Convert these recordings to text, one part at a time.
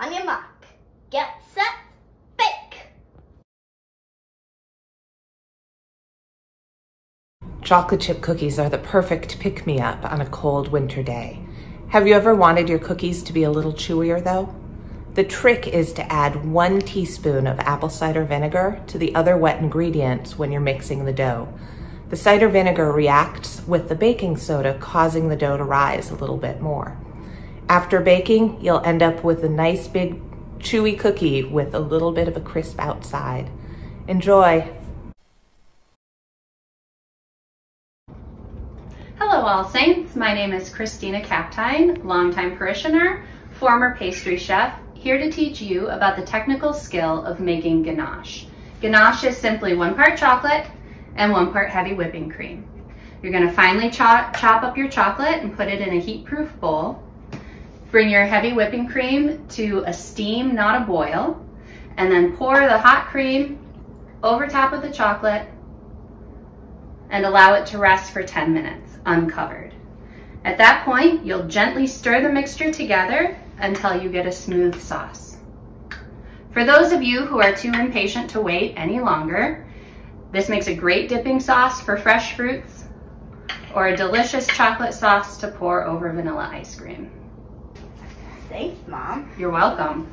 On your mark, get set, bake! Chocolate chip cookies are the perfect pick-me-up on a cold winter day. Have you ever wanted your cookies to be a little chewier though? The trick is to add one teaspoon of apple cider vinegar to the other wet ingredients when you're mixing the dough. The cider vinegar reacts with the baking soda, causing the dough to rise a little bit more. After baking, you'll end up with a nice big chewy cookie with a little bit of a crisp outside. Enjoy! Hello All Saints, my name is Christina Kaptein, longtime parishioner, former pastry chef, here to teach you about the technical skill of making ganache. Ganache is simply one part chocolate and one part heavy whipping cream. You're gonna finely chop, chop up your chocolate and put it in a heat-proof bowl. Bring your heavy whipping cream to a steam, not a boil, and then pour the hot cream over top of the chocolate and allow it to rest for 10 minutes uncovered. At that point, you'll gently stir the mixture together until you get a smooth sauce. For those of you who are too impatient to wait any longer, this makes a great dipping sauce for fresh fruits or a delicious chocolate sauce to pour over vanilla ice cream. Thanks, Mom. You're welcome.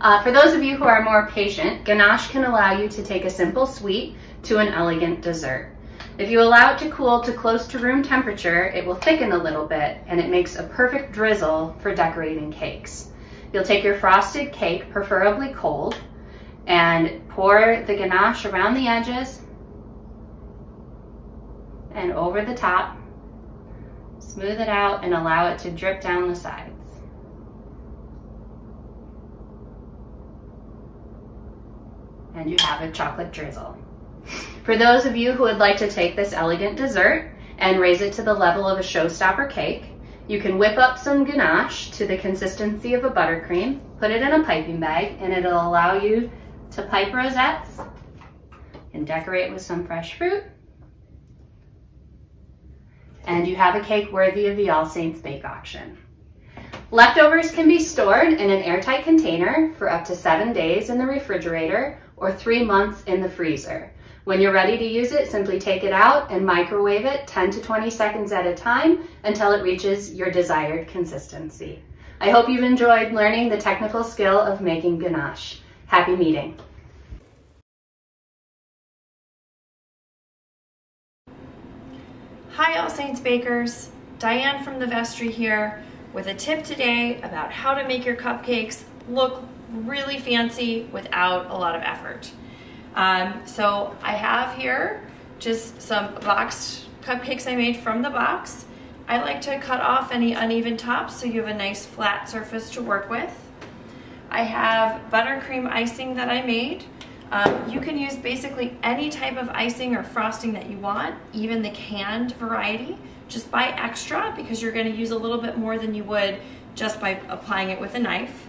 Uh, for those of you who are more patient, ganache can allow you to take a simple sweet to an elegant dessert. If you allow it to cool to close to room temperature, it will thicken a little bit and it makes a perfect drizzle for decorating cakes. You'll take your frosted cake, preferably cold, and pour the ganache around the edges and over the top. Smooth it out and allow it to drip down the sides. And you have a chocolate drizzle. For those of you who would like to take this elegant dessert and raise it to the level of a showstopper cake, you can whip up some ganache to the consistency of a buttercream, put it in a piping bag, and it'll allow you to pipe rosettes and decorate with some fresh fruit. And you have a cake worthy of the All Saints Bake Auction. Leftovers can be stored in an airtight container for up to seven days in the refrigerator or three months in the freezer. When you're ready to use it, simply take it out and microwave it 10 to 20 seconds at a time until it reaches your desired consistency. I hope you've enjoyed learning the technical skill of making ganache. Happy meeting. Hi All Saints Bakers, Diane from the vestry here with a tip today about how to make your cupcakes look really fancy without a lot of effort. Um, so I have here just some boxed cupcakes I made from the box. I like to cut off any uneven tops so you have a nice flat surface to work with. I have buttercream icing that I made. Um, you can use basically any type of icing or frosting that you want, even the canned variety. Just buy extra because you're gonna use a little bit more than you would just by applying it with a knife.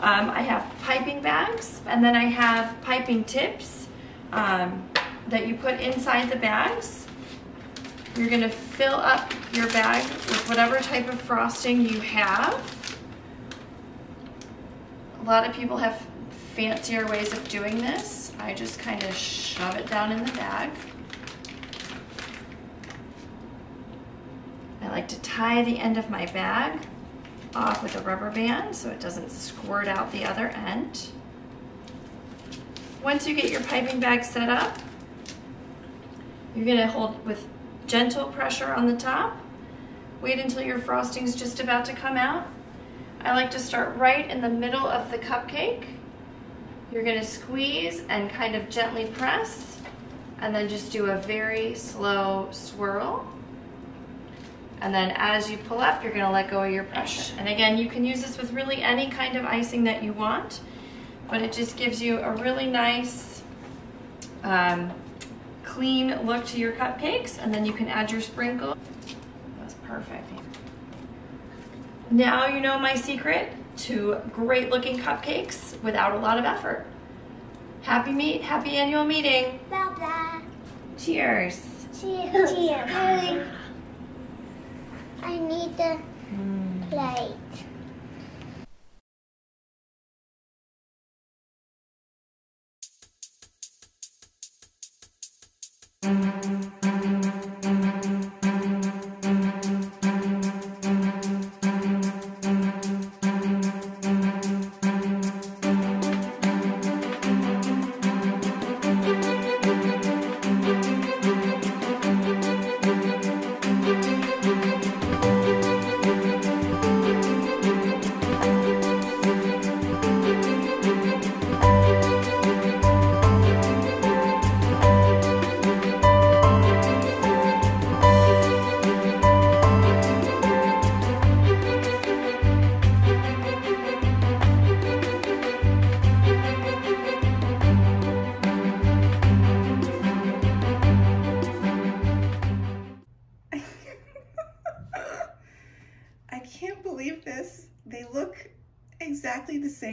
Um, I have piping bags and then I have piping tips um, that you put inside the bags. You're gonna fill up your bag with whatever type of frosting you have. A lot of people have fancier ways of doing this. I just kind of shove it down in the bag. I like to tie the end of my bag off with a rubber band so it doesn't squirt out the other end. Once you get your piping bag set up, you're gonna hold with gentle pressure on the top. Wait until your frosting's just about to come out. I like to start right in the middle of the cupcake. You're gonna squeeze and kind of gently press and then just do a very slow swirl. And then as you pull up, you're gonna let go of your pressure. And again, you can use this with really any kind of icing that you want, but it just gives you a really nice, um, clean look to your cupcakes. And then you can add your sprinkle. That's perfect. Now you know my secret to great looking cupcakes without a lot of effort. Happy meet, happy annual meeting. Blah, blah. Cheers. Cheers. Cheers. I need the... Mm. Right. I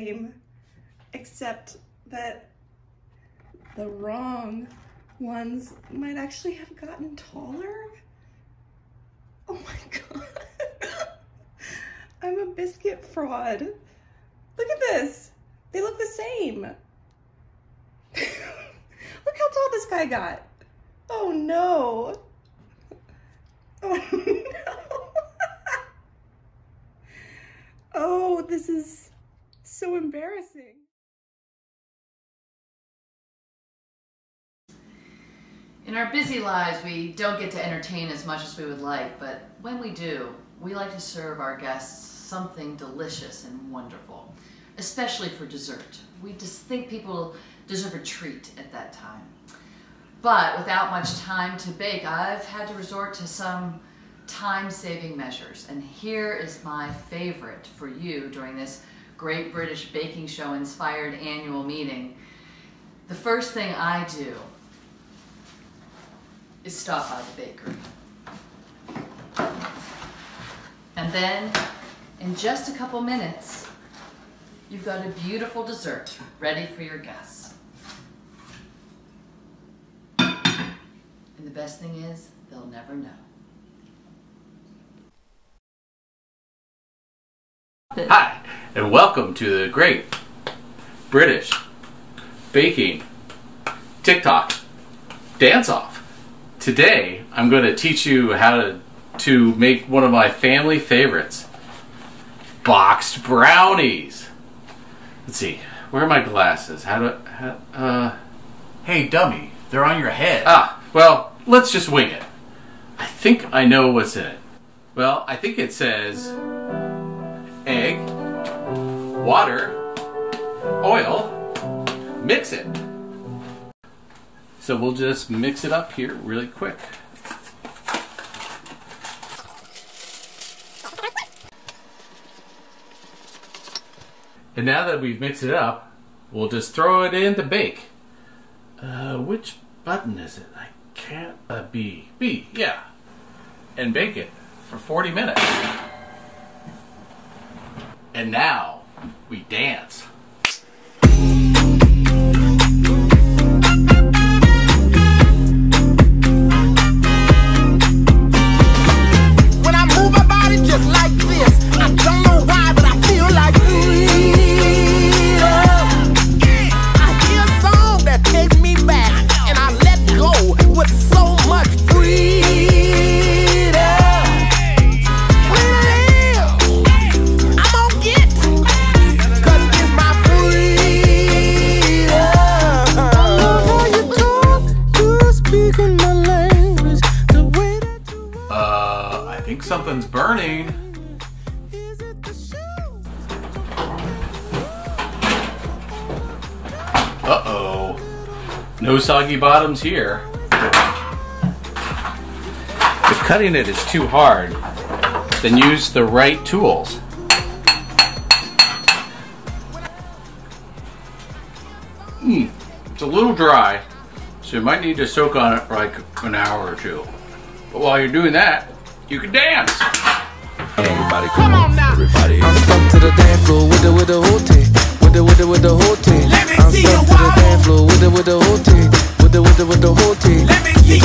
same, except that the wrong ones might actually have gotten taller. Oh my god. I'm a biscuit fraud. Look at this. They look the same. look how tall this guy got. Oh no. Oh no. oh, this is so embarrassing. In our busy lives, we don't get to entertain as much as we would like, but when we do, we like to serve our guests something delicious and wonderful, especially for dessert. We just think people deserve a treat at that time. But without much time to bake, I've had to resort to some time-saving measures. And here is my favorite for you during this Great British Baking Show inspired annual meeting. The first thing I do is stop by the bakery. And then, in just a couple minutes, you've got a beautiful dessert ready for your guests. And the best thing is, they'll never know. Hi, and welcome to the Great British Baking TikTok Dance Off. Today, I'm going to teach you how to, to make one of my family favorites boxed brownies. Let's see, where are my glasses? How do how, uh, Hey, dummy, they're on your head. ah, well, let's just wing it. I think I know what's in it. Well, I think it says egg, water, oil, mix it. So we'll just mix it up here really quick. And now that we've mixed it up, we'll just throw it in to bake. Uh, which button is it? I can't. Uh, B. B, yeah. And bake it for 40 minutes. And now we dance. No soggy bottoms here. If cutting it is too hard, then use the right tools. Hmm, it's a little dry, so you might need to soak on it for like an hour or two. But while you're doing that, you can dance. Everybody, come on now. Everybody, I'm stuck to the dance floor with the with the whole team, with the with the with the whole team. Let me I'm see stuck you to the dance floor with the with the whole team, with the with the with the whole team. Let me see